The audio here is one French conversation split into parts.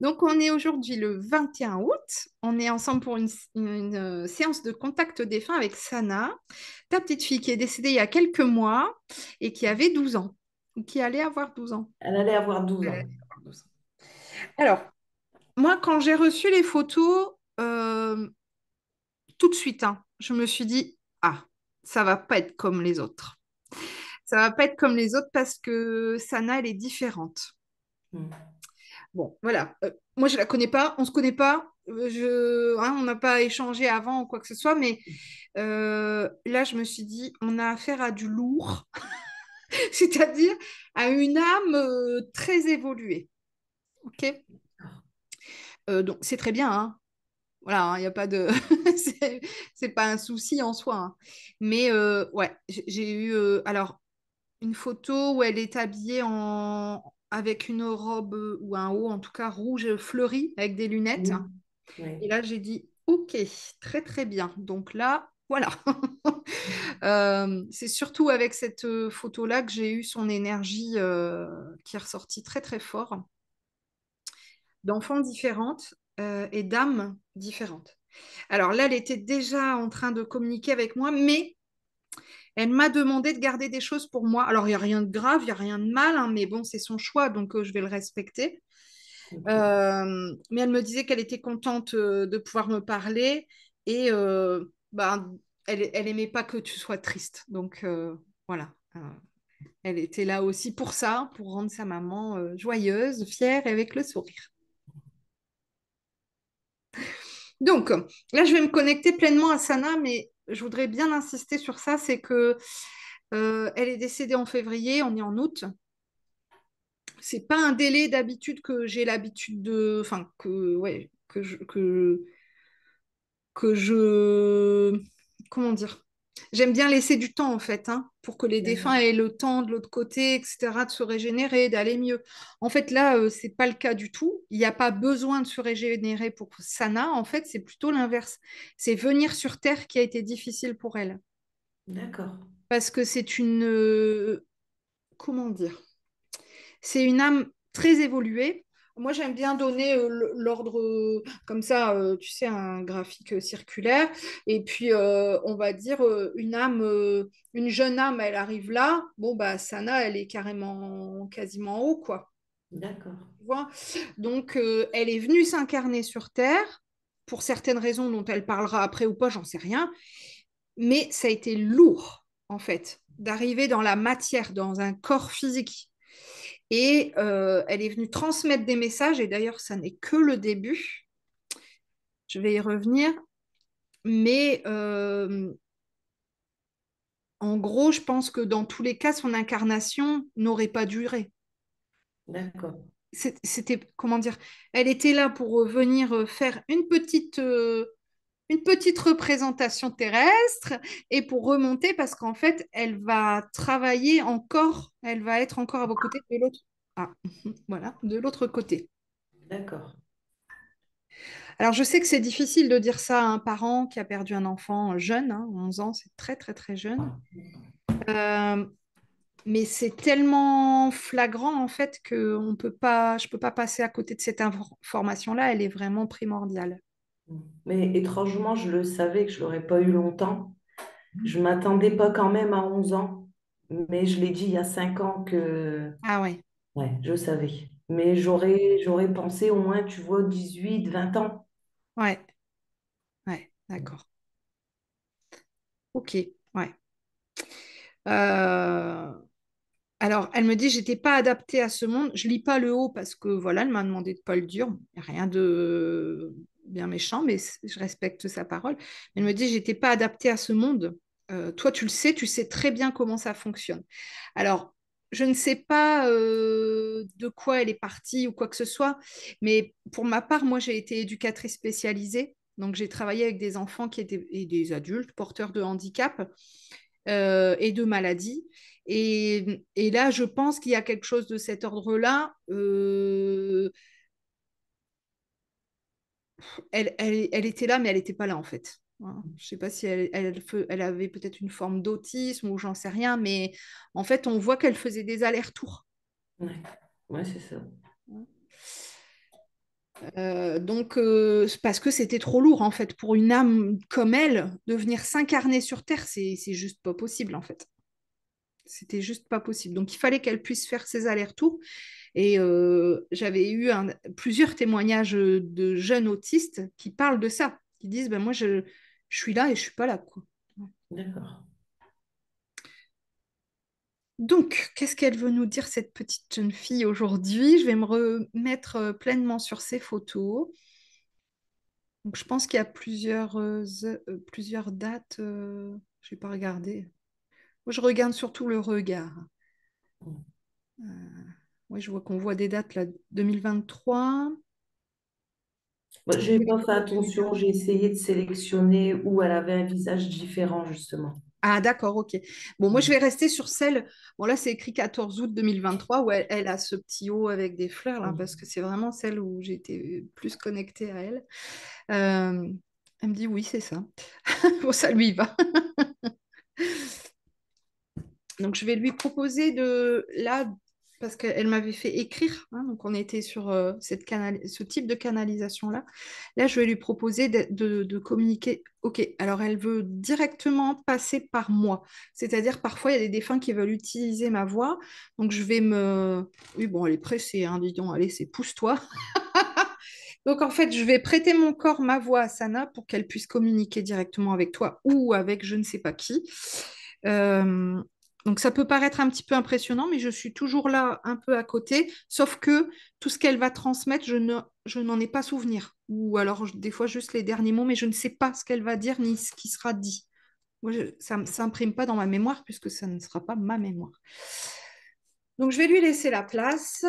Donc, on est aujourd'hui le 21 août. On est ensemble pour une, une, euh, séance de contact défunt avec Sana, ta petite fille qui est décédée il y a quelques mois et qui avait 12 ans, ou qui allait avoir 12 ans. Elle allait avoir 12 Elle ans. allait avoir 12 ans. Alors, moi, quand j'ai reçu les photos, euh, tout de suite, hein, je me suis dit, ah, ça va pas être comme les autres. Ça va pas être comme les autres parce que Sana, elle est différente. Mm. Bon, voilà. Euh, moi, je la connais pas, on se connaît pas. Euh, hein, on n'a pas échangé avant ou quoi que ce soit, mais euh, là, je me suis dit, on a affaire à du lourd, c'est-à-dire à une âme très évoluée. Ok? Donc, c'est très bien, hein. Voilà, il n'y a pas de. c'est pas un souci en soi. hein. Mais ouais, j'ai eu alors une photo où elle est habillée en avec une robe euh, ou un haut, en tout cas rouge fleuri, avec des lunettes. Mm. Et là, j'ai dit, OK, très très bien. Donc là, voilà. Euh, c'est surtout avec cette euh, photo-là que j'ai eu son énergie euh, qui est ressortie très très fort, d'enfants différentes euh, et d'âmes différentes. Alors là, elle était déjà en train de communiquer avec moi, mais elle m'a demandé de garder des choses pour moi. Alors, il n'y a rien de grave, il n'y a rien de mal, hein, mais bon, c'est son choix, donc euh, je vais le respecter. Euh, mais elle me disait qu'elle était contente euh, de pouvoir me parler et ben, elle, elle aimait pas que tu sois triste. Donc voilà, elle était là aussi pour ça, pour rendre sa maman joyeuse, fière et avec le sourire. Donc là, je vais me connecter pleinement à Sana, mais je voudrais bien insister sur ça, c'est que euh, elle est décédée en février, on est en août. C'est pas un délai d'habitude que j'ai l'habitude de, enfin que ouais, que je, que que je... Comment dire? J'aime bien laisser du temps, en fait, hein, pour que les défunts aient le temps de l'autre côté, etc., de se régénérer, d'aller mieux. En fait, là, euh, c'est pas le cas du tout. Il n'y a pas besoin de se régénérer pour Sana. En fait, c'est plutôt l'inverse. C'est venir sur Terre qui a été difficile pour elle. D'accord. Parce que c'est une... euh, Comment dire? C'est une âme très évoluée. Moi, j'aime bien donner euh, l'ordre euh, comme ça, euh, tu sais, un graphique circulaire. Et puis, on va dire, une âme, une jeune âme, elle arrive là. Bon, bah, Sana, elle est carrément, quasiment en haut, quoi. D'accord. Donc, euh, elle est venue s'incarner sur Terre, pour certaines raisons dont elle parlera après ou pas, j'en sais rien. Mais ça a été lourd, en fait, d'arriver dans la matière, dans un corps physique. Et euh, elle est venue transmettre des messages, et d'ailleurs, ça n'est que le début. Je vais y revenir. Mais euh, en gros, je pense que dans tous les cas, son incarnation n'aurait pas duré. D'accord. C'était, comment dire, elle était là pour euh, venir faire une petite, euh, une petite représentation terrestre et pour remonter parce qu'en fait, elle va travailler encore, elle va être encore à vos côtés de l'autre. Ah, voilà, de l'autre côté. D'accord. Alors, je sais que c'est difficile de dire ça à un parent qui a perdu un enfant jeune, hein, 11 ans, c'est très, très, très jeune. Euh, mais c'est tellement flagrant, en fait, que on peut pas, je ne peux pas passer à côté de cette information-là. Elle est vraiment primordiale. Mais étrangement, je le savais que je l'aurais pas eu longtemps. Je m'attendais pas quand même à 11 ans, mais je l'ai dit il y a 5 ans que Ah ouais, ouais, je savais. Mais j'aurais j'aurais pensé au moins, tu vois, 18, 20 ans. ouais, ouais, d'accord. Ok, ouais. Euh, alors, elle me dit, j'étais pas adaptée à ce monde. Je lis pas le haut parce que, voilà, elle m'a demandé de pas le dire. Il y a Rien de bien méchant, mais je respecte sa parole. Elle me dit, j'étais pas adaptée à ce monde. Euh, toi, tu le sais, tu sais très bien comment ça fonctionne. Alors, je ne sais pas euh, de quoi elle est partie ou quoi que ce soit, mais pour ma part, moi, j'ai été éducatrice spécialisée. Donc, j'ai travaillé avec des enfants qui étaient, et des adultes porteurs de handicap euh, et de maladies. Et là, je pense qu'il y a quelque chose de cet ordre-là. Elle, elle, elle était là, mais elle n'était pas là, en fait. Voilà. Je ne sais pas si elle, avait peut-être une forme d'autisme ou j'en sais rien, mais en fait, on voit qu'elle faisait des allers-retours. Ouais, ouais, c'est ça. Euh, donc, euh, parce que c'était trop lourd, en fait. Pour une âme comme elle, de venir s'incarner sur Terre, c'est juste pas possible, en fait. C'était juste pas possible. Donc, il fallait qu'elle puisse faire ses allers-retours. Et euh, j'avais eu un- plusieurs témoignages de jeunes autistes qui parlent de ça, qui disent, ben moi, je, je suis là et je suis pas là, quoi. D'accord. Donc, qu'est-ce qu'elle veut nous dire, cette petite jeune fille, aujourd'hui? Je vais me remettre euh, pleinement sur ses photos. Donc, je pense qu'il y a plusieurs, euh, euh, dates. euh, je n'ai pas regardé. Moi, je regarde surtout le regard. Euh, ouais, je vois qu'on voit des dates là, 2023. Moi, j'ai pas fait attention, j'ai essayé de sélectionner où elle avait un visage différent, justement. Ah, d'accord, ok. Bon, moi, je vais rester sur celle. Bon, là, c'est écrit 14 août 2023, où elle, elle a ce petit haut avec des fleurs, là, parce que c'est vraiment celle où été plus connectée à elle. Euh, elle me dit oui, c'est ça. Bon, ça lui va. Donc, je vais lui proposer de, là, parce qu'elle m'avait fait écrire, hein, donc on était sur euh, cette ce type de canalisation-là. Là, je vais lui proposer de communiquer. Ok, alors elle veut directement passer par moi. C'est-à-dire, parfois, il y a des défunts qui veulent utiliser ma voix. Donc, je vais me... Oui, bon, elle est pressée, hein, dis donc, allez, c'est pousse-toi. Donc, en fait, je vais prêter mon corps, ma voix à Sana pour qu'elle puisse communiquer directement avec toi ou avec je ne sais pas qui. Euh, donc, ça peut paraître un petit peu impressionnant, mais je suis toujours là un peu à côté, sauf que tout ce qu'elle va transmettre, je ne, je n'en ai pas souvenir. Ou alors, des fois, juste les derniers mots, mais je ne sais pas ce qu'elle va dire ni ce qui sera dit. Moi, ça ne s'imprime pas dans ma mémoire puisque ça ne sera pas ma mémoire. Donc, je vais lui laisser la place.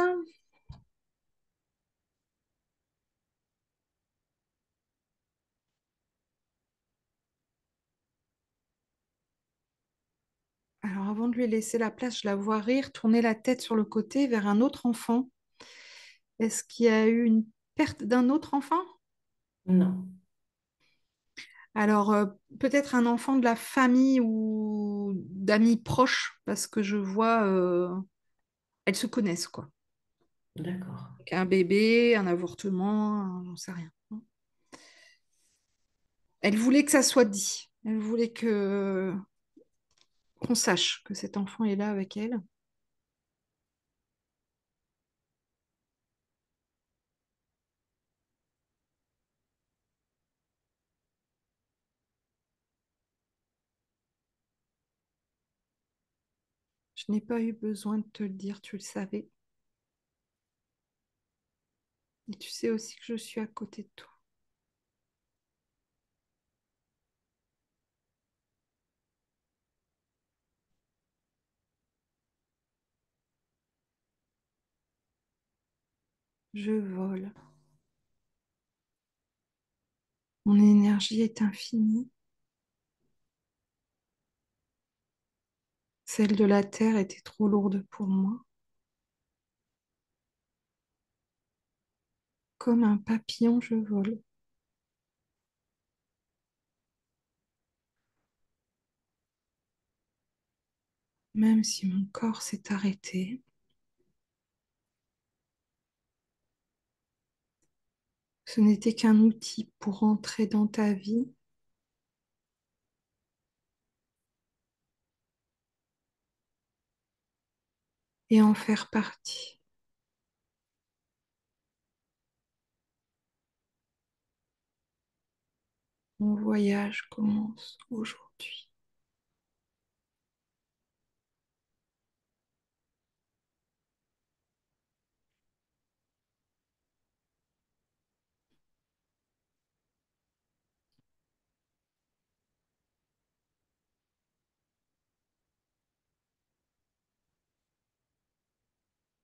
Alors, avant de lui laisser la place, je la vois rire, tourner la tête sur le côté vers un autre enfant. Est-ce qu'il y a eu une perte d'un autre enfant? Non, Alors, euh, peut-être un enfant de la famille ou d'amis proches, parce que je vois, euh, elles se connaissent, quoi. d'accord. Un bébé, un avortement, j'en sais rien. Elle voulait que ça soit dit. Elle voulait que qu'on sache que cet enfant est là avec elle. Je n'ai pas eu besoin de te le dire, tu le savais. Et tu sais aussi que je suis à côté de toi. Je vole. Mon énergie est infinie. Celle de la terre était trop lourde pour moi. Comme un papillon, je vole. Même si mon corps s'est arrêté, ce n'était qu'un outil pour entrer dans ta vie et en faire partie. Mon voyage commence aujourd'hui.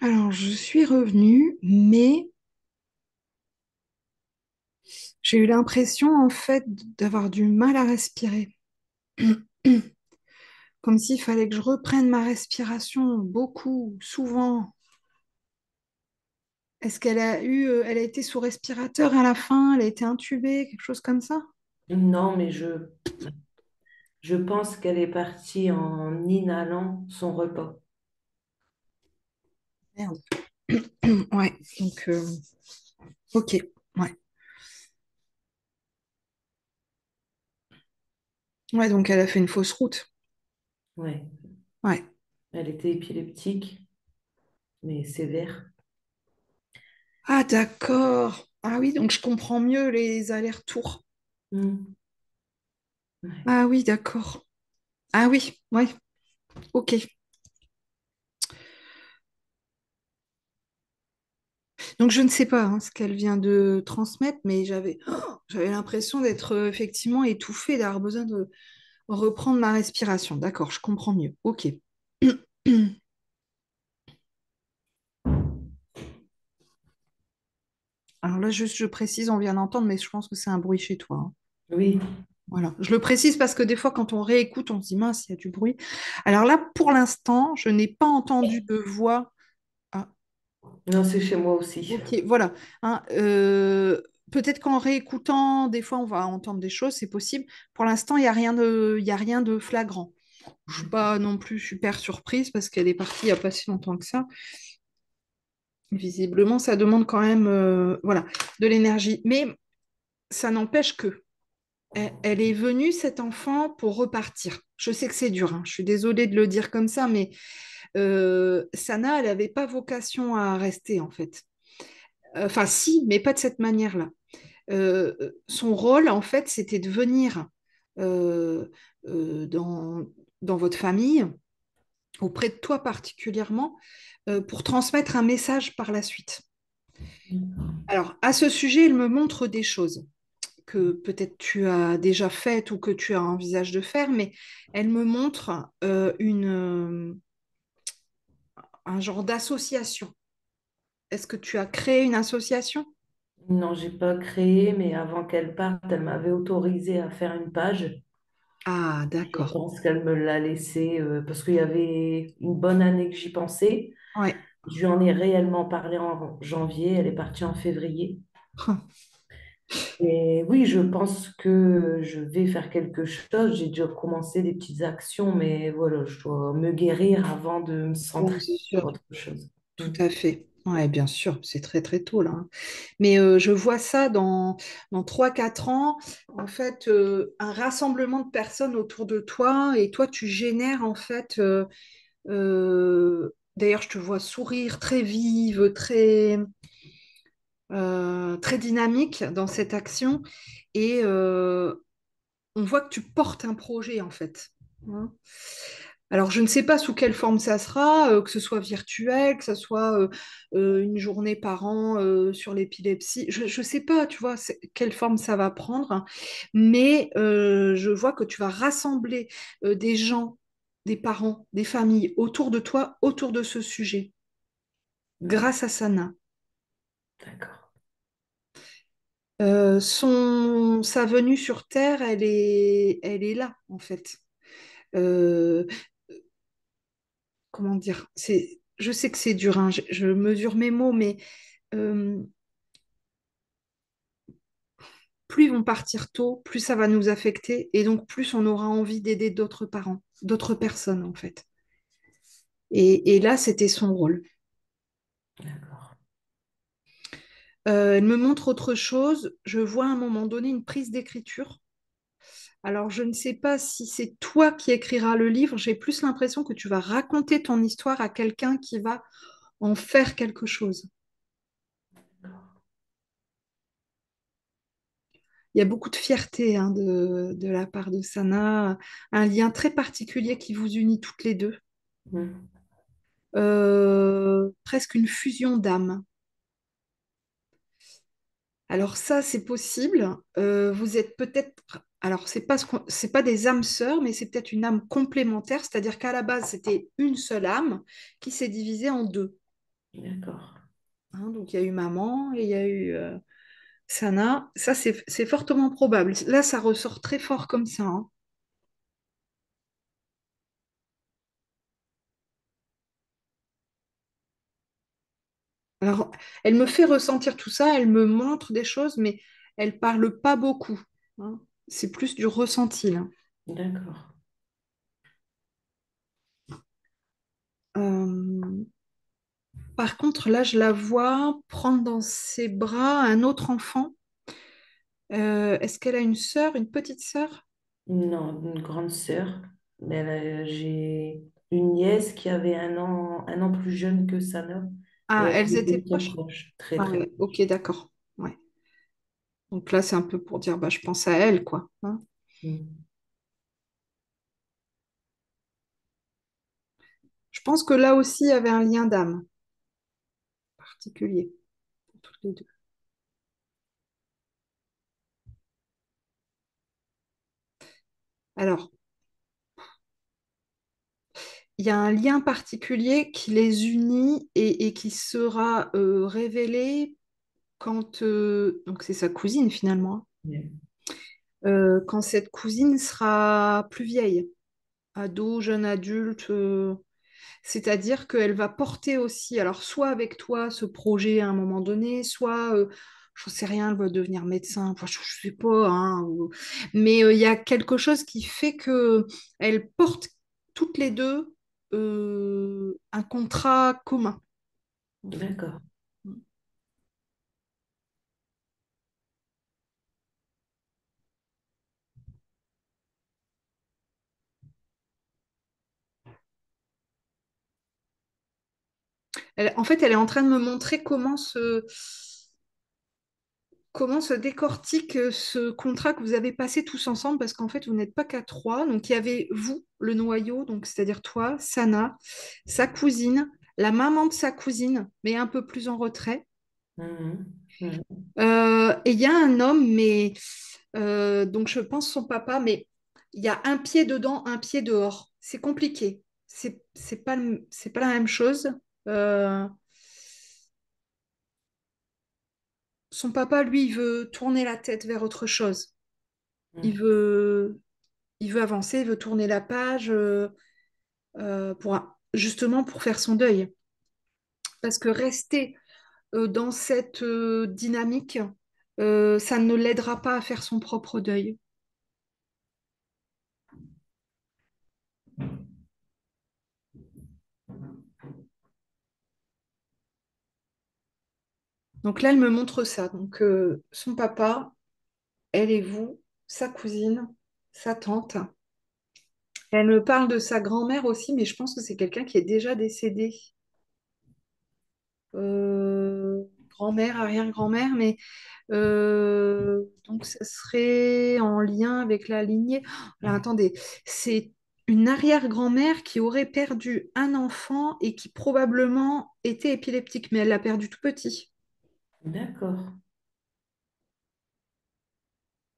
Alors, je suis revenue, mais j'ai eu l'impression en fait d'avoir du mal à respirer. Comme s'il fallait que je reprenne ma respiration beaucoup, souvent. Est-ce qu'elle a eu, euh, elle a été sous respirateur à la fin, elle a été intubée, quelque chose comme ça? Non, mais je, je pense qu'elle est partie en inhalant son repas. Ouais, donc, euh, ok, ouais. Ouais, donc elle a fait une fausse route. Ouais. Ouais. Elle était épileptique, mais sévère. Ah, d'accord. Ah oui, donc je comprends mieux les allers-retours. Hmm. Ah oui, d'accord. Ah oui, ouais. Ok. Donc je ne sais pas hein, ce qu'elle vient de transmettre, mais j'avais oh, j'avais l'impression d'être euh, effectivement étouffée, d'avoir besoin de reprendre ma respiration. D'accord, je comprends mieux. Ok. Alors là, juste, je précise, on vient d'entendre, mais je pense que c'est un bruit chez toi. hein. Oui, Voilà. Je le précise parce que des fois, quand on réécoute, on se dit, mince, il y a du bruit. Alors là, pour l'instant, je n'ai pas entendu de voix. Non, c'est chez moi aussi. voilà. Hein, euh, peut-être qu'en réécoutant, des fois, on va entendre des choses, c'est possible. Pour l'instant, il n'y a rien de, a rien de flagrant. Je ne suis pas non plus super surprise parce qu'elle est partie il n'y a pas si longtemps que ça. Visiblement, ça demande quand même euh, voilà, de l'énergie. Mais ça n'empêche que elle, elle est venue, cet enfant, pour repartir. Je sais que c'est dur, hein. Je suis désolée de le dire comme ça, mais euh, Sana, elle n'avait pas vocation à rester, en fait. Enfin, si, mais pas de cette manière-là. Euh, son rôle, en fait, c'était de venir euh, euh, dans, dans votre famille, auprès de toi particulièrement, euh, pour transmettre un message par la suite. Alors, à ce sujet, il me montre des choses que peut-être tu as déjà faites ou que tu as envisage de faire, mais elle me montre euh, une, euh, un genre d'association. Est-ce que tu as créé une association? Non, j'ai pas créé, mais avant qu'elle parte, elle m'avait autorisé à faire une page. Ah, Je d'accord. pense qu'elle me l'a laissé euh, parce qu'il y avait une bonne année que j'y pensais. Ouais. Je lui en ai réellement parlé en janvier, elle est partie en février. Et oui, je pense que je vais faire quelque chose. J'ai déjà commencé des petites actions, mais voilà, je dois me guérir avant de me centrer sur sûr, autre chose. Tout à fait. Ouais, bien sûr, c'est très très tôt là. hein. Mais euh, je vois ça dans, dans 3-4 ans, en fait, euh, un rassemblement de personnes autour de toi et toi, tu génères en fait Euh, d'ailleurs, je te vois sourire très vive, très, euh, très dynamique dans cette action. Et euh, on voit que tu portes un projet, en fait. Hein. Alors, je ne sais pas sous quelle forme ça sera, euh, que ce soit virtuel, que ce soit une journée par an sur l'épilepsie. Je ne sais pas, tu vois, quelle forme ça va prendre. Mais je vois que tu vas rassembler des gens, des parents, des familles autour de toi, autour de ce sujet, grâce à Sana. D'accord. Euh, sa venue sur Terre, elle est, elle est là, en fait. Euh, comment dire, c'est, je sais que c'est dur, hein, je, mesure mes mots, mais euh, plus ils vont partir tôt, plus ça va nous affecter, et donc plus on aura envie d'aider d'autres parents, d'autres personnes, en fait. Et, là, c'était son rôle. Euh, elle me montre autre chose. Je vois à un moment donné une prise d'écriture. Alors, je ne sais pas si c'est toi qui écriras le livre. J'ai plus l'impression que tu vas raconter ton histoire à quelqu'un qui va en faire quelque chose. Il y a beaucoup de fierté hein, de, de la part de Sana, un lien très particulier qui vous unit toutes les deux. Mm. Euh, presque une fusion d'âmes. Alors ça, c'est possible. Euh, vous êtes peut-être, alors pas ce c'est pas des âmes sœurs, mais c'est peut-être une âme complémentaire, c'est-à-dire qu'à la base c'était une seule âme qui s'est divisée en deux. D'accord. Hein, donc il y a eu maman et il y a eu euh, Sana. Ça c'est c'est fortement probable. Là, ça ressort très fort comme ça. hein. Alors, elle me fait ressentir tout ça, elle me montre des choses, mais elle parle pas beaucoup. hein. C'est plus du ressenti là. D'accord. Euh, Par contre, là, je la vois prendre dans ses bras un autre enfant. Euh, est-ce qu'elle a une sœur, une petite sœur? Non, une grande sœur. J'ai une nièce qui avait un an, un an plus jeune que Sana. Et Ah, elles elles étaient proches? proches, très Ah très ouais, ok, d'accord. Ouais. Donc là, c'est un peu pour dire, bah, je pense à elle, quoi. hein. Mm. Je pense que là aussi, il y avait un lien d'âme particulier, pour toutes les deux. Alors, il y a un lien particulier qui les unit et, et qui sera euh, révélé quand, euh, donc c'est sa cousine finalement, hein. Euh, quand cette cousine sera plus vieille, ado, jeune adulte, c'est-à-dire qu'elle va porter aussi, alors soit avec toi ce projet à un moment donné, soit, je ne sais rien, elle va devenir médecin, enfin, je ne sais pas, hein, ou- mais il y a quelque chose qui fait que elles portent toutes les deux euh, un contrat commun. D'accord. Elle- en fait, elle est en train de me montrer comment se, comment se décortique euh, ce contrat que vous avez passé tous ensemble, parce qu'en fait, vous n'êtes pas qu'à trois. Donc, il y avait vous, le noyau, donc c'est-à-dire toi, Sana, sa cousine, la maman de sa cousine, mais un peu plus en retrait. Mhm. Mhm. Euh, et il y a un homme, mais euh, donc je pense son papa, mais il y a un pied dedans, un pied dehors. C'est compliqué. C'est pas, pas la même chose. Euh, son papa, lui, il veut tourner la tête vers autre chose. Il veut, il veut avancer, il veut tourner la page euh, euh, pour, justement pour faire son deuil. Parce que rester euh, dans cette euh, dynamique, ça ne l'aidera pas à faire son propre deuil. Donc là, elle me montre ça. Donc euh, son papa, elle et vous, sa cousine, sa tante. Elle me parle de sa grand-mère aussi, mais je pense que c'est quelqu'un qui est déjà décédé. Euh, grand-mère, arrière-grand-mère, mais euh, donc ça serait en lien avec la lignée. Alors attendez, c'est une arrière-grand-mère qui aurait perdu un enfant et qui probablement était épileptique, mais elle l'a perdu tout petit. D'accord.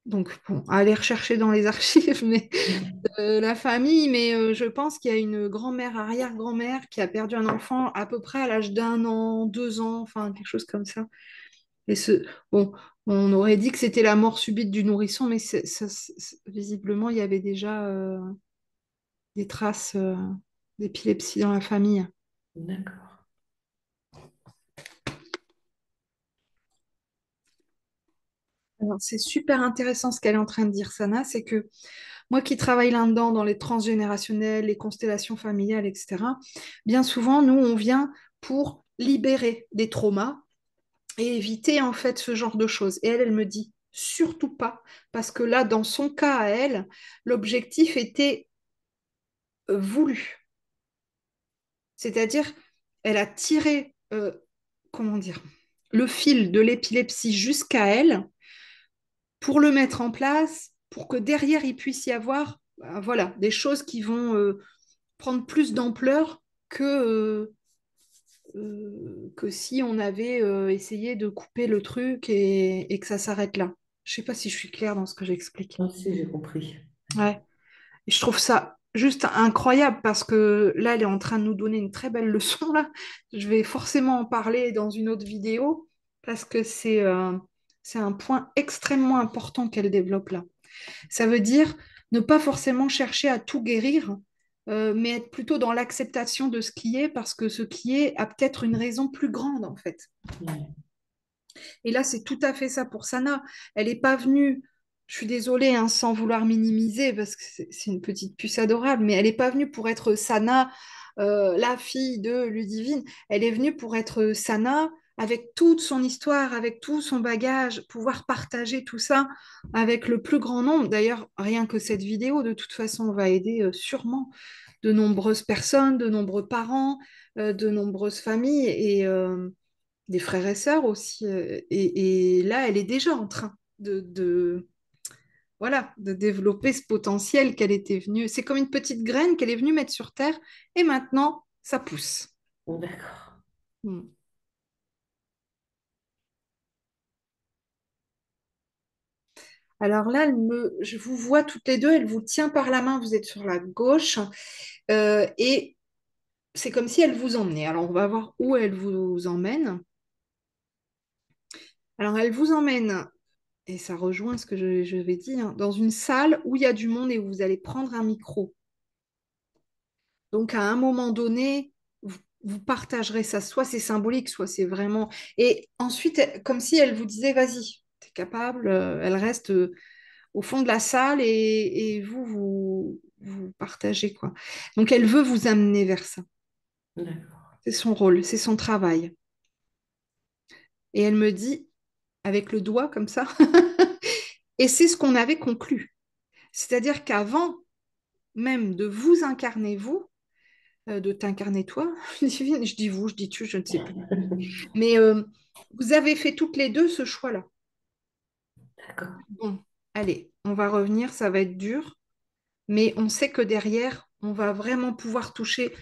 Donc bon, à aller rechercher dans les archives, mais euh, la famille, mais euh, je pense qu'il y a une grand-mère, arrière-grand-mère qui a perdu un enfant à peu près à l'âge d'un an, deux ans, enfin quelque chose comme ça. Et ce, bon, on aurait dit que c'était la mort subite du nourrisson, mais ça- visiblement, il y avait déjà euh, des traces euh, d'épilepsie dans la famille. D'accord. Alors, c'est super intéressant ce qu'elle est en train de dire, Sana, c'est que moi qui travaille là-dedans, dans les transgénérationnels, les constellations familiales, etc., bien souvent, nous, on vient pour libérer des traumas et éviter en fait ce genre de choses. Et elle, elle me dit surtout pas, parce que là, dans son cas à elle, l'objectif était voulu. C'est-à-dire, elle a tiré, euh, comment dire, le fil de l'épilepsie jusqu'à elle pour le mettre en place, pour que derrière, il puisse y avoir bah, voilà, des choses qui vont euh, prendre plus d'ampleur que, euh, euh, que si on avait essayé de couper le truc et, et que ça s'arrête là. Je sais pas si je suis claire dans ce que j'explique. Aussi, j'ai compris. Ouais. Et je trouve ça juste incroyable parce que là, elle est en train de nous donner une très belle leçon là. Je vais forcément en parler dans une autre vidéo parce que c'est euh, c'est un point extrêmement important qu'elle développe là. Ça veut dire ne pas forcément chercher à tout guérir, euh, mais être plutôt dans l'acceptation de ce qui est parce que ce qui est a peut-être une raison plus grande en fait. Et là, c'est tout à fait ça pour Sana. Elle n'est pas venue, je suis désolée, hein, sans vouloir minimiser, parce que c'est c'est une petite puce adorable, mais elle n'est pas venue pour être Sana, euh, la fille de Ludivine. Elle est venue pour être Sana, avec toute son histoire, avec tout son bagage, pouvoir partager tout ça avec le plus grand nombre. D'ailleurs, rien que cette vidéo, de toute façon, va aider euh, sûrement de nombreuses personnes, de nombreux parents, euh, de nombreuses familles et euh, des frères et sœurs aussi. et, et là, elle est déjà en train de, de- voilà, de développer ce potentiel qu'elle était venue. C'est comme une petite graine qu'elle est venue mettre sur terre et maintenant, ça pousse. D'accord. Hmm. Alors là, je vous vois toutes les deux, elle vous tient par la main, vous êtes sur la gauche, euh, et c'est comme si elle vous emmenait. Alors, on va voir où elle vous emmène. Alors, elle vous emmène, et ça rejoint ce que je, vais dire, dans une salle où il y a du monde et où vous allez prendre un micro. Donc, à un moment donné, vous, partagerez ça. Soit c'est symbolique, soit c'est vraiment... Et ensuite, comme si elle vous disait, vas-y, capable, euh, elle reste euh, au fond de la salle et, et vous, vous, vous partagez, quoi. Donc, elle veut vous amener vers ça. C'est son rôle, c'est son travail. Et elle me dit, avec le doigt comme ça, et c'est ce qu'on avait conclu. C'est-à-dire qu'avant même de vous incarner vous, euh, de t'incarner toi, je dis vous, je dis tu, je ne sais plus. Mais euh, vous avez fait toutes les deux ce choix-là. D'accord. Bon, allez, on va revenir, ça va être dur, mais on sait que derrière, on va vraiment pouvoir toucher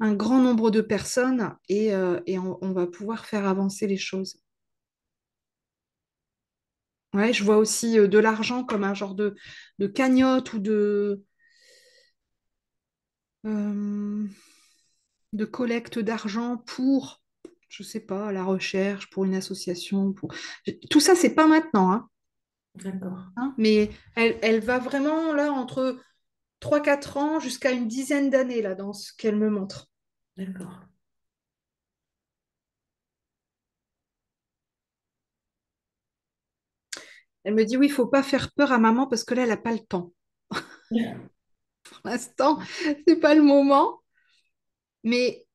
un grand nombre de personnes et, euh, on, va pouvoir faire avancer les choses. Ouais, je vois aussi euh, de l'argent comme un genre de, cagnotte ou de, euh, de collecte d'argent pour, je sais pas, la recherche, pour une association. Pour... Tout ça, c'est pas maintenant, hein, D'accord. hein, mais elle, elle va vraiment là entre trois quatre ans jusqu'à une dizaine d'années là dans ce qu'elle me montre. D'accord. Elle me dit oui, il faut pas faire peur à maman parce que là, elle n'a pas le temps. Pour l'instant, c'est pas le moment, mais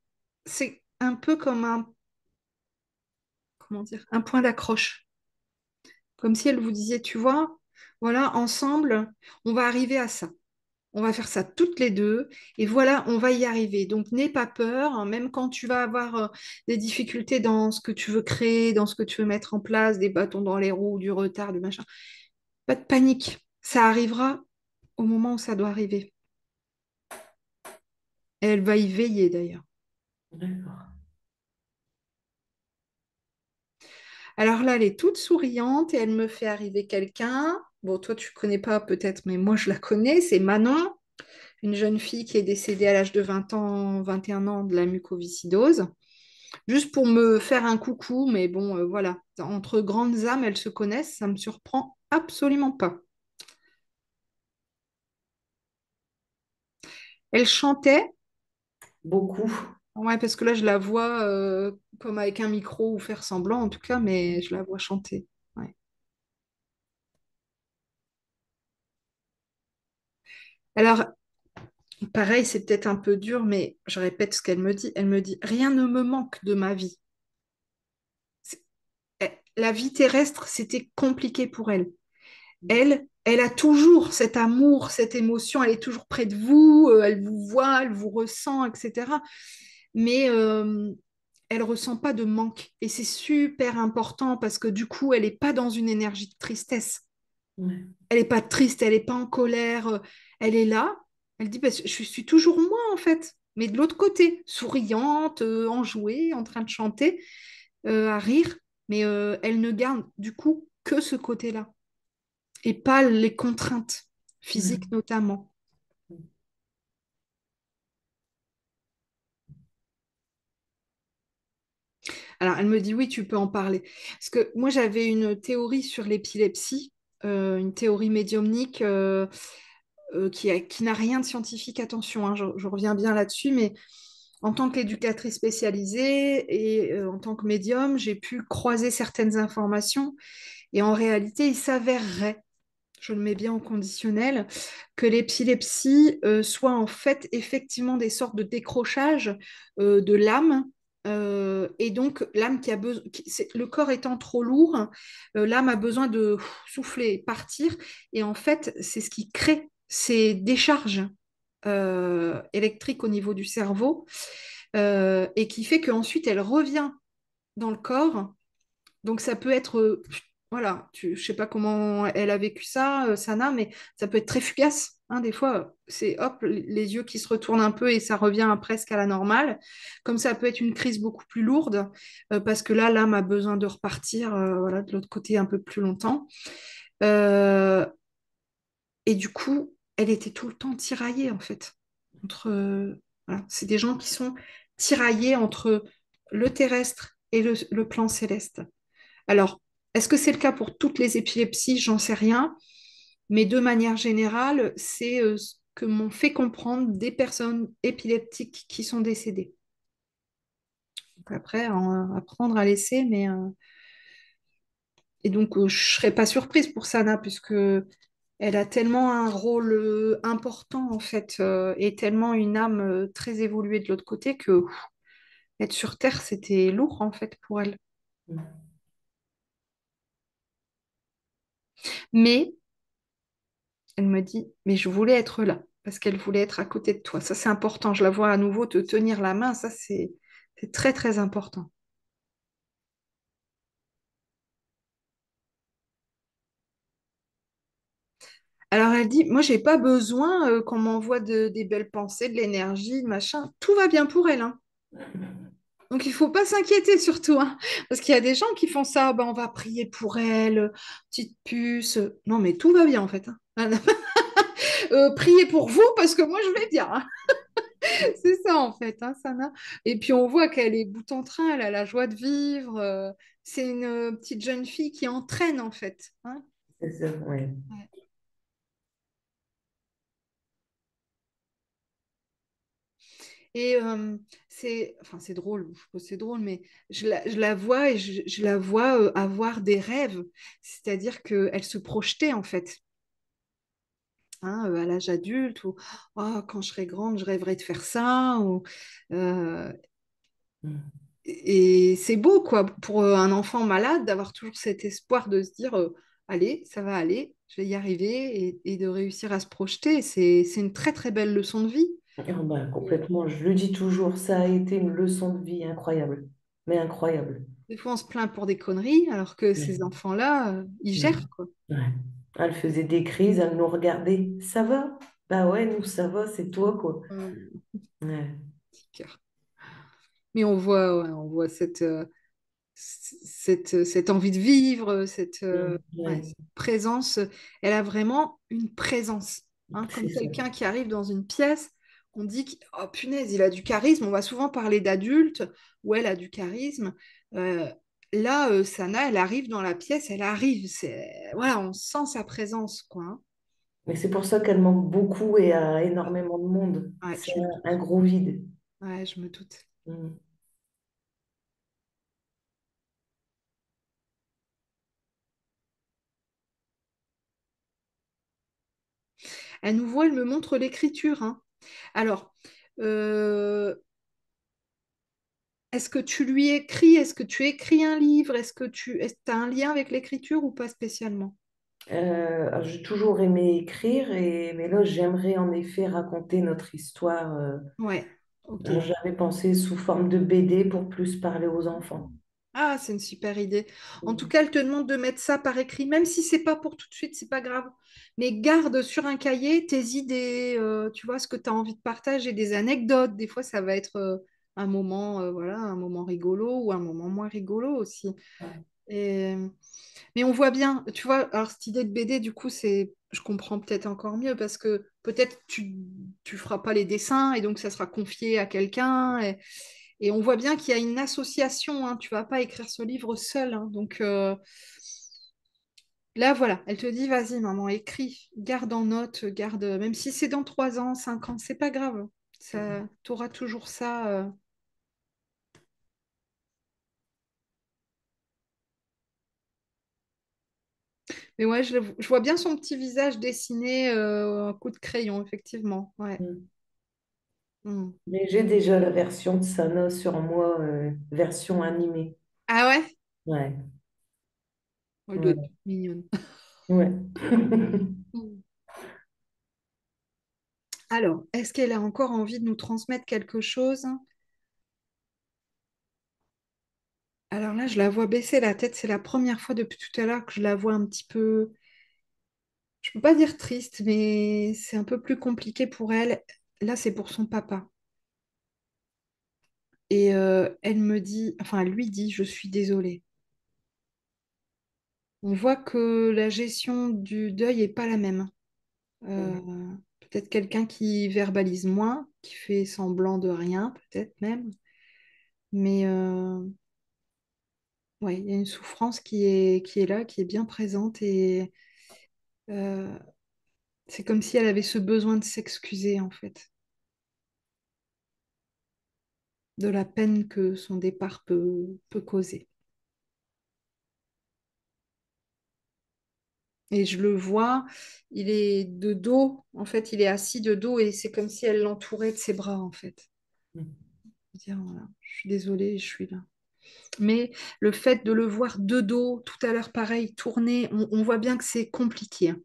c'est un peu comme un, comment dire, un point d'accroche. Comme si elle vous disait, tu vois, voilà, ensemble, on va arriver à ça. On va faire ça toutes les deux et voilà, on va y arriver. Donc, n'aie pas peur, hein, même quand tu vas avoir euh, des difficultés dans ce que tu veux créer, dans ce que tu veux mettre en place, des bâtons dans les roues, du retard, du machin. Pas de panique, ça arrivera au moment où ça doit arriver. Elle va y veiller d'ailleurs. D'accord. Alors là, elle est toute souriante et elle me fait arriver quelqu'un. Bon, toi, tu connais pas peut-être, mais moi, je la connais. C'est Manon, une jeune fille qui est décédée à l'âge de 20 ans, 21 ans de la mucoviscidose. Juste pour me faire un coucou, mais bon, euh, voilà. Entre grandes âmes, elles se connaissent, ça me surprend absolument pas. Elle chantait, Beaucoup. Ouais, parce que là, je la vois euh, comme avec un micro ou faire semblant, en tout cas, mais je la vois chanter. ouais. Alors, pareil, c'est peut-être un peu dur, mais je répète ce qu'elle me dit. Elle me dit, rien ne me manque de ma vie. C'est- elle- La vie terrestre, c'était compliqué pour elle. Elle, elle a toujours cet amour, cette émotion, elle est toujours près de vous, euh, elle vous voit, elle vous ressent, etc. Mais euh, elle ressent pas de manque. Et c'est super important parce que du coup, elle n'est pas dans une énergie de tristesse. Ouais. Elle n'est pas triste, elle n'est pas en colère. Elle est là. Elle dit, bah, je suis toujours moi, en fait. Mais de l'autre côté, souriante, euh, enjouée, en train de chanter, euh, à rire. Mais euh, elle ne garde du coup que ce côté-là. Et pas les contraintes Ouais. physiques notamment. Alors, elle me dit, oui, tu peux en parler. Parce que moi, j'avais une théorie sur l'épilepsie, euh, une théorie médiumnique euh, euh, qui n'a rien de scientifique, attention, hein, je, reviens bien là-dessus, mais en tant qu'éducatrice spécialisée et en tant que médium, j'ai pu croiser certaines informations et en réalité, il s'avérerait, je le mets bien au conditionnel, que l'épilepsie soit en fait effectivement des sortes de décrochage euh, de l'âme Euh, et donc, l'âme qui a besoin, le corps étant trop lourd, euh, l'âme a besoin de souffler, partir. Et en fait, c'est ce qui crée ces décharges euh, électriques au niveau du cerveau et qui fait qu'ensuite, elle revient dans le corps. Donc, ça peut être voilà, je ne sais pas comment elle a vécu ça, Sana, mais ça peut être très fugace. Hein, des fois, c'est hop, les yeux qui se retournent un peu et ça revient presque à la normale. Comme ça peut être une crise beaucoup plus lourde, euh, parce que là, l'âme a besoin de repartir euh, de l'autre côté un peu plus longtemps. et du coup, elle était tout le temps tiraillée, en fait. Entre. C'est des gens qui sont tiraillés entre le terrestre et le plan céleste. Alors, est-ce que c'est le cas pour toutes les épilepsies? J'en sais rien. Mais de manière générale, c'est euh, ce que m'ont fait comprendre des personnes épileptiques qui sont décédées. après, apprendre à laisser, mais... Euh, et donc, euh, je ne serais pas surprise pour Sana, puisque elle a tellement un rôle important, en fait, et tellement une âme très évoluée de l'autre côté que être sur Terre, c'était lourd, en fait, pour elle. Mais elle me dit, mais je voulais être là, parce qu'elle voulait être à côté de toi. Ça, c'est important. Je la vois à nouveau te tenir la main. Ça, c'est très, très important. Alors elle dit, moi j'ai pas besoin euh, qu'on m'envoie des belles pensées, de l'énergie, machin. Tout va bien pour elle. Hein. Donc, il ne faut pas s'inquiéter surtout, parce qu'il y a des gens qui font ça, ben, on va prier pour elle, petite puce. Non, mais tout va bien en fait. Hein. euh, priez pour vous parce que moi je vais bien. Hein. C'est ça en fait, hein, Sana. Et puis on voit qu'elle est bout en train, elle a la joie de vivre. Euh, c'est une euh, petite jeune fille qui entraîne en fait. C'est ça, oui. Et euh, c'est enfin, c'est drôle, c'est drôle, mais je la, je la vois et je, je la vois euh, avoir des rêves, c'est-à-dire qu'elle se projetait en fait. Hein, euh, à l'âge adulte, ou oh, quand je serai grande, je rêverai de faire ça. Ou, Mm. et c'est beau, quoi, pour un enfant malade, d'avoir toujours cet espoir de se dire, allez, ça va aller, je vais y arriver, et, et de réussir à se projeter. C'est, une très, très belle leçon de vie. Ah ben, complètement, je le dis toujours, ça a été une leçon de vie incroyable, mais incroyable. Des fois, on se plaint pour des conneries, alors que Ouais, ces enfants-là, euh, ils ouais, gèrent, quoi. ouais. Elle faisait des crises, elle nous regardait. Ça va? Bah ouais, nous, ça va, c'est toi, quoi. Euh, Ouais, cœur. Mais on voit, ouais, on voit cette, euh, c- cette, cette envie de vivre, cette, euh, Mm, ouais, cette présence. Elle a vraiment une présence. hein, comme quelqu'un qui arrive dans une pièce, on dit que, oh punaise, il a du charisme. On va souvent parler d'adultes où elle a du charisme. Euh, là, euh, Sana, elle arrive dans la pièce, elle arrive. Voilà, on sent sa présence, quoi. hein. Mais c'est pour ça qu'elle manque beaucoup et à énormément de monde. Ouais, C'est un, gros vide. Ouais, je me doute. Mm. À nouveau, elle me montre l'écriture. hein. Alors, euh, est-ce que tu lui écris? Est-ce que tu écris un livre? Est-ce que tu est as un lien avec l'écriture ou pas spécialement? Euh, j'ai toujours aimé écrire, et, mais là, j'aimerais en effet raconter notre histoire. euh, Ouais, J'avais pensé sous forme de BD pour plus parler aux enfants. Ah, c'est une super idée. En tout cas, elle te demande de mettre ça par écrit, même si c'est pas pour tout de suite, c'est pas grave. Mais garde sur un cahier tes idées, euh, tu vois, ce que tu as envie de partager, des anecdotes. Des fois, ça va être euh, un moment, euh, voilà, un moment rigolo ou un moment moins rigolo aussi. Et- Mais on voit bien, tu vois, alors cette idée de BD, du coup, c'est, je comprends peut-être encore mieux parce que peut-être tu tu feras pas les dessins et donc ça sera confié à quelqu'un. Et, et on voit bien qu'il y a une association, hein, tu vas pas écrire ce livre seul. hein. donc euh, là, voilà, elle te dit, vas-y, maman, écris, garde en note, garde, même si c'est dans trois ans, cinq ans, c'est pas grave. Ça, tu auras toujours ça. euh. Mais ouais, je, vois bien son petit visage dessiné euh, un coup de crayon, effectivement. Ouais. Mm. Mm. Mais j'ai déjà la version de Sana sur moi, euh, version animée. Ah ouais? Ouais, Elle doit être mignonne. ouais. Mm. Alors, est-ce qu'elle a encore envie de nous transmettre quelque chose? Alors là, je la vois baisser la tête. C'est la première fois depuis tout à l'heure que je la vois un petit peu, je peux pas dire triste, mais c'est un peu plus compliqué pour elle. Là, c'est pour son papa. Et euh, elle me dit, enfin, elle lui dit, je suis désolée. On voit que la gestion du deuil est pas la même. Euh, peut-être quelqu'un qui verbalise moins, qui fait semblant de rien, peut-être même. Mais euh, ouais, il y a une souffrance qui est, qui est là, qui est bien présente et euh, c'est comme si elle avait ce besoin de s'excuser en fait, de la peine que son départ peut, peut causer. Et je le vois, il est de dos, en fait, il est assis de dos et c'est comme si elle l'entourait de ses bras en fait. Dire, voilà, je suis désolée, je suis là. Mais le fait de le voir de dos, tout à l'heure pareil, tourner, on, voit bien que c'est compliqué. hein.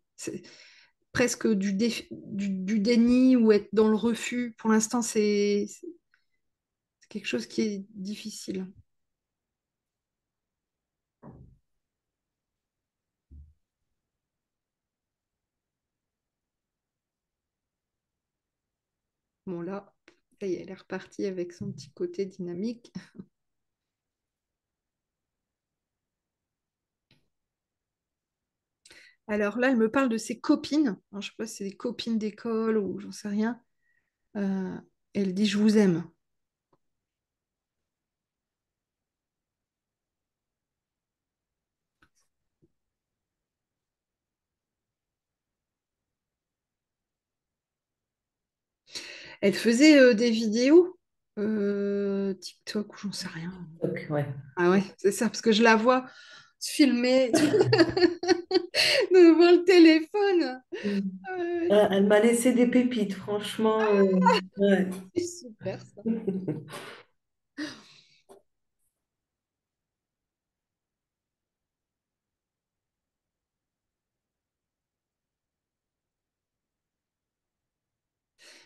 Presque du, du, déni ou être dans le refus. Pour l'instant, c'est c'est quelque chose qui est difficile. Bon, là, ça y est, elle est repartie avec son petit côté dynamique. Alors là, elle me parle de ses copines. Alors, je sais pas si c'est des copines d'école ou j'en sais rien. Euh, elle dit, je vous aime. Elle faisait euh, des vidéos, euh, TikTok ou j'en sais rien. Ouais. Ah ouais, c'est ça, parce que je la vois filmer devant le téléphone. Euh, Ah, elle m'a laissé des pépites, franchement. euh, ouais. c'est super ça.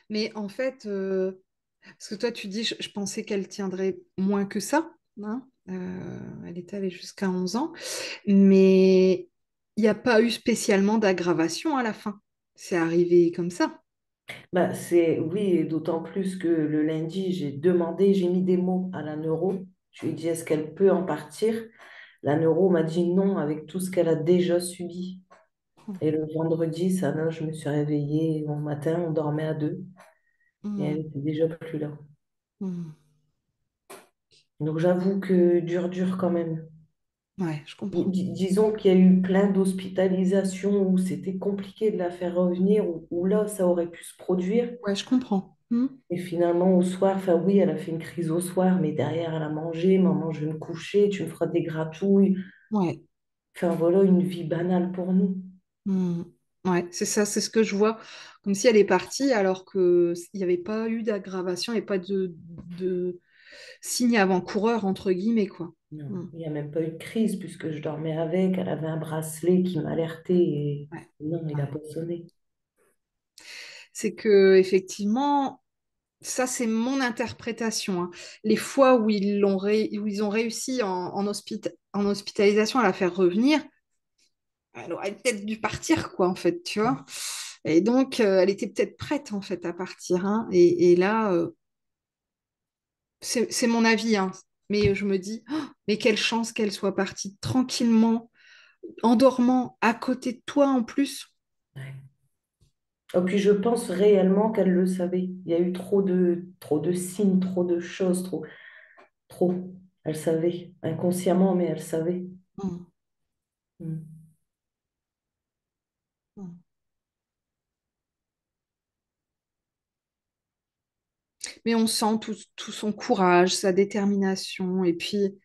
Mais en fait, euh, parce que toi tu dis, je, je pensais qu'elle tiendrait moins que ça. hein. Euh, elle est allée jusqu'à 11 ans. Mais il n'y a pas eu spécialement d'aggravation à la fin. C'est arrivé comme ça. Bah, c'est, oui, d'autant plus que le lundi, j'ai demandé, j'ai mis des mots à la neuro. Je lui ai dit, est-ce qu'elle peut en partir? La neuro m'a dit non avec tout ce qu'elle a déjà subi. Et le vendredi, ça, là, je me suis réveillée au matin, on dormait à deux et elle Hmm, était déjà plus là. hmm. Donc j'avoue que dur, dur quand même. Ouais, je comprends. dis- disons qu'il y a eu plein d'hospitalisations où c'était compliqué de la faire revenir, où, où là, ça aurait pu se produire. Ouais, je comprends. Hmm. Et finalement, au soir, enfin oui, elle a fait une crise au soir, mais derrière, elle a mangé, maman, je vais me coucher, tu me feras des gratouilles. Ouais. Enfin voilà, une vie banale pour nous. Hmm. Ouais, c'est ça, c'est ce que je vois. Comme si elle est partie alors qu'il n'y avait pas eu d'aggravation et pas de, de signe avant-coureur, entre guillemets, quoi. Non, Hmm. il n'y a même pas eu de crise puisque je dormais avec, elle avait un bracelet qui m'alertait et Ouais, non, il n'a pas sonné. C'est que, effectivement, ça, c'est mon interprétation. hein. Les fois où ils l'ont ré- où ils ont réussi en, en, hospita- en hospitalisation à la faire revenir, elle aurait peut-être dû partir, quoi, en fait, tu vois. Et donc, euh, elle était peut-être prête, en fait, à partir. hein. Et, et là, euh, c'est mon avis, hein. Mais je me dis, oh, mais quelle chance qu'elle soit partie tranquillement, en dormant à côté de toi en plus. Ouais. Et puis je pense réellement qu'elle le savait. Il y a eu trop de, trop de signes, trop de choses, trop, trop. Elle savait, inconsciemment, mais elle savait. Mm, Mm. mm. Mais on sent tout, tout son courage, sa détermination, et puis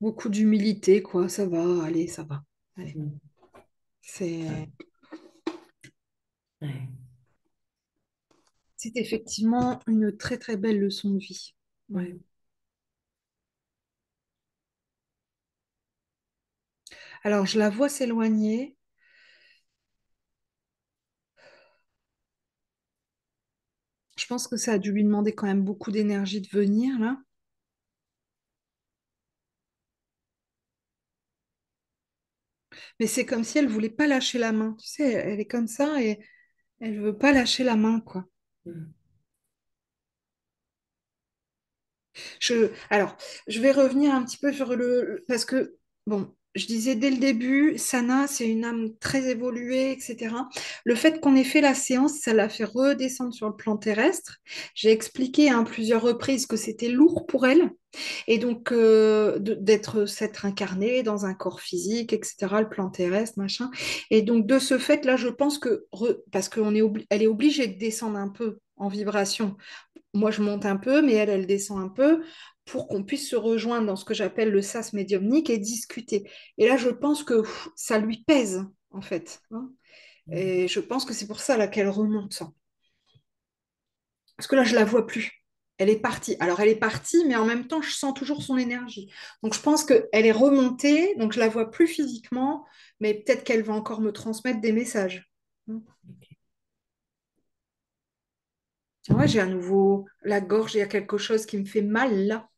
beaucoup d'humilité, quoi. Ça va, allez, ça va. Allez. Mm. C'est Ouais. C'est effectivement une très très belle leçon de vie. Ouais. Alors, je la vois s'éloigner. Je pense que ça a dû lui demander quand même beaucoup d'énergie de venir là. Mais c'est comme si elle voulait pas lâcher la main. Tu sais, elle est comme ça et elle veut pas lâcher la main, quoi. Mm. Je, alors, je vais revenir un petit peu sur le... Parce que, bon, je disais dès le début, Sana, c'est une âme très évoluée, etc. Le fait qu'on ait fait la séance, ça l'a fait redescendre sur le plan terrestre. J'ai expliqué à plusieurs reprises que c'était lourd pour elle. Et donc, euh, d'être, s'être incarnée dans un corps physique, etc., le plan terrestre, machin. Et donc, de ce fait-là, je pense que, parce qu'elle est, elle est obligée de descendre un peu en vibration moi, je monte un peu, mais elle, elle descend un peu pour qu'on puisse se rejoindre dans ce que j'appelle le sas médiumnique et discuter. Et là, je pense que pff, ça lui pèse, en fait. hein. Et je pense que c'est pour ça qu'elle remonte. Parce que là, je la vois plus. Elle est partie. Alors, elle est partie, mais en même temps, je sens toujours son énergie. Donc, je pense qu'elle est remontée, donc je la vois plus physiquement, mais peut-être qu'elle va encore me transmettre des messages. Ouais, j'ai à nouveau la gorge, il y a quelque chose qui me fait mal là.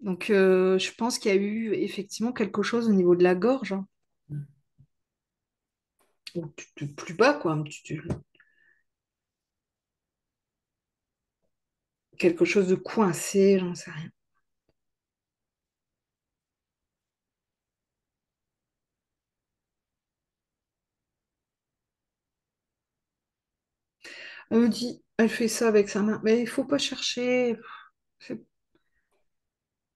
Donc, euh, je pense qu'il y a eu effectivement quelque chose au niveau de la gorge. hein. Mm. Ou plus bas, quoi. quelque chose de coincé, j'en sais rien. Elle me dit, elle fait ça avec sa main. Mais il faut pas chercher.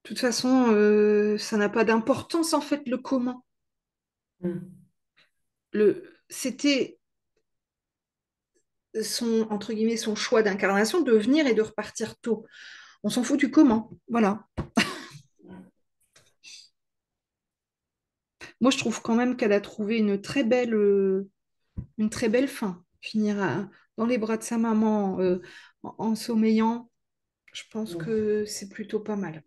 De toute façon, euh, ça n'a pas d'importance, en fait, le comment. Mm. Le... C'était son, entre guillemets, son choix d'incarnation de venir et de repartir tôt. On s'en fout du comment. Voilà. Moi, je trouve quand même qu'elle a trouvé une très belle, euh, une très belle fin. Finir à- dans les bras de sa maman euh, en, en sommeillant, je pense Mm. que c'est plutôt pas mal.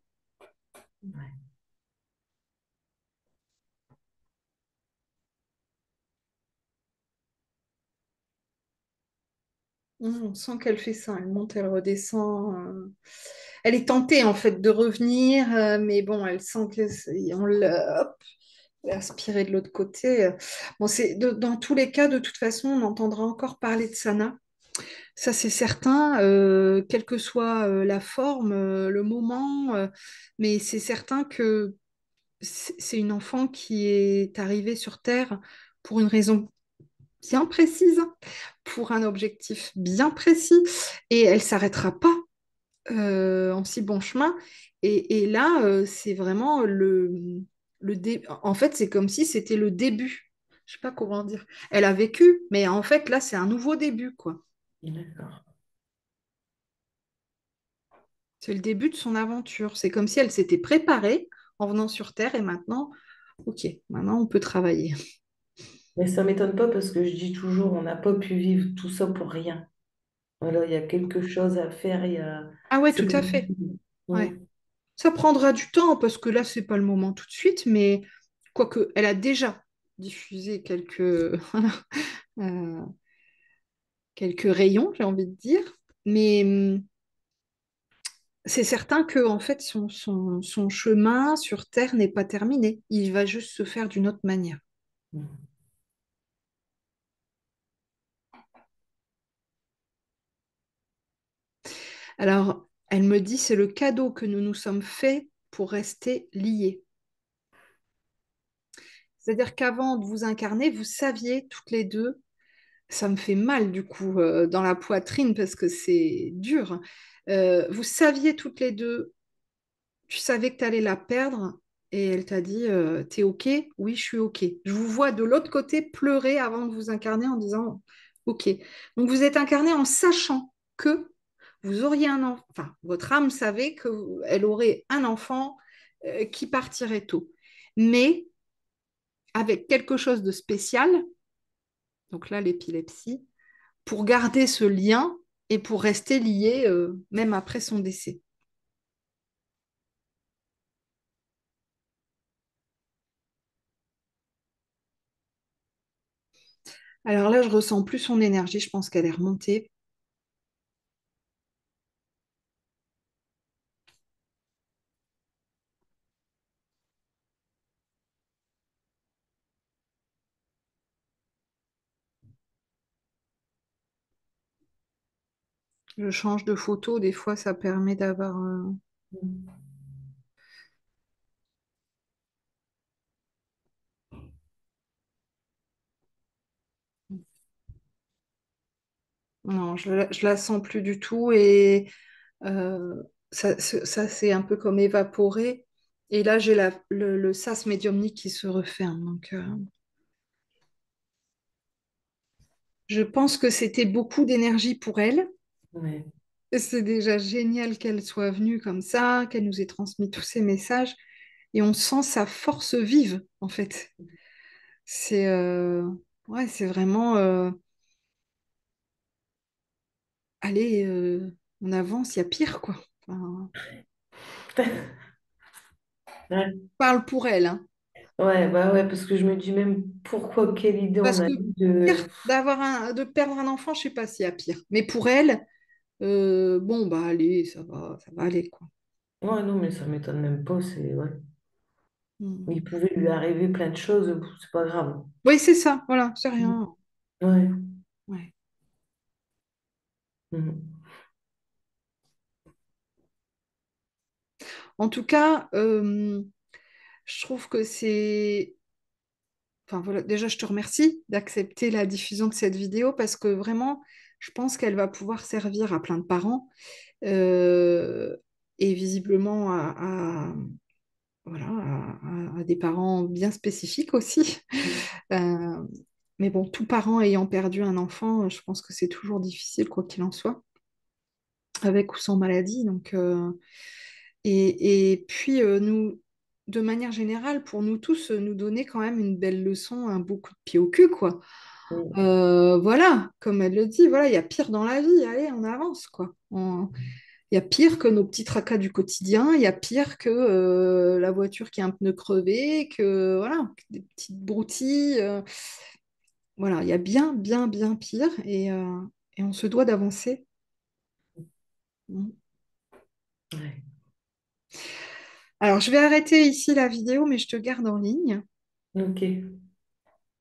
Mmh, On sent qu'elle fait ça, elle monte, elle redescend. euh. Elle est tentée en fait de revenir, euh, mais bon, elle sent que c'est- on l'a de l'autre côté. De- dans tous les cas, de toute façon, on entendra encore parler de Sana. Ça, c'est certain, euh, quelle que soit euh, la forme, euh, le moment, mais c'est certain que c'est une enfant qui est arrivée sur Terre pour une raison bien précise, pour un objectif bien précis, et elle s'arrêtera pas en si bon chemin. Et, là, c'est vraiment le, le dé... En fait, c'est comme si c'était le début. Je sais pas comment dire. Elle a vécu, mais en fait, là, c'est un nouveau début, quoi. D'accord. C'est le début de son aventure. C'est comme si elle s'était préparée en venant sur Terre et maintenant, ok, maintenant on peut travailler. Mais ça m'étonne pas parce que je dis toujours, on n'a pas pu vivre tout ça pour rien. Voilà, il y a quelque chose à faire, il y a... Ah ouais, tout à fait. Ouais. Ça prendra du temps parce que là, c'est pas le moment tout de suite, mais quoique elle a déjà diffusé quelques, euh, quelques rayons, j'ai envie de dire. Mais hum, c'est certain que en fait, son, chemin sur Terre n'est pas terminé. Il va juste se faire d'une autre manière. Mm. Alors, elle me dit, c'est le cadeau que nous nous sommes fait pour rester liés. C'est-à-dire qu'avant de vous incarner, vous saviez toutes les deux, ça me fait mal du coup euh, dans la poitrine parce que c'est dur. Euh, vous saviez toutes les deux, tu savais que tu allais la perdre et elle t'a dit, euh, t'es OK? Oui, je suis OK. Je vous vois de l'autre côté pleurer avant de vous incarner en disant, OK. Donc vous êtes incarné en sachant que vous auriez un enfant, enfin, votre âme savait qu'elle aurait un enfant qui partirait tôt. Mais avec quelque chose de spécial, donc là l'épilepsie, pour garder ce lien et pour rester lié euh, même après son décès. Alors là, je ressens plus son énergie, je pense qu'elle est remontée. Je change de photo, des fois ça permet d'avoir... euh, Non, je, la- la sens plus du tout et euh, ça, s'est un peu comme évaporé. Et là, j'ai le sas médiumnique qui se referme. Donc, euh, je pense que c'était beaucoup d'énergie pour elle. Ouais. C'est déjà génial qu'elle soit venue comme ça, qu'elle nous ait transmis tous ces messages. Et on sent sa force vive, en fait. C'est euh, ouais, c'est vraiment... euh, allez, euh, on avance, il y a pire, quoi. Enfin, Ouais. parle pour elle, hein. Ouais, bah ouais, parce que je me dis même pourquoi, quelle idée on Parce a que de. d'avoir un, de perdre un enfant, je sais pas s'il y a pire. Mais pour elle, euh, bon, bah allez, ça va, ça va aller, quoi. Ouais, non, mais ça m'étonne même pas, c'est ouais. Mm. Il pouvait lui arriver plein de choses, c'est pas grave. Oui, c'est ça, voilà, c'est rien. Ouais. Ouais. Mhm. En tout cas, euh, je trouve que c'est... Enfin voilà, déjà, je te remercie d'accepter la diffusion de cette vidéo parce que vraiment, je pense qu'elle va pouvoir servir à plein de parents euh, et visiblement à, à- voilà, à, des parents bien spécifiques aussi. Euh, mais bon, tout parent ayant perdu un enfant, je pense que c'est toujours difficile, quoi qu'il en soit, avec ou sans maladie. Donc, euh, et, et puis, euh, nous, de manière générale, pour nous tous, nous donner quand même une belle leçon, un beau coup de pied au cul, quoi. Mhm. Euh, voilà, comme elle le dit, voilà, il y a pire dans la vie, allez, on avance, quoi. On- Il y a pire que nos petits tracas du quotidien, il y a pire que euh, la voiture qui a un pneu crevé, que voilà, des petites broutilles. euh, voilà, il y a bien, bien, bien pire et, et on se doit d'avancer. Mm. Ouais. Alors, je vais arrêter ici la vidéo, mais je te garde en ligne. Ok.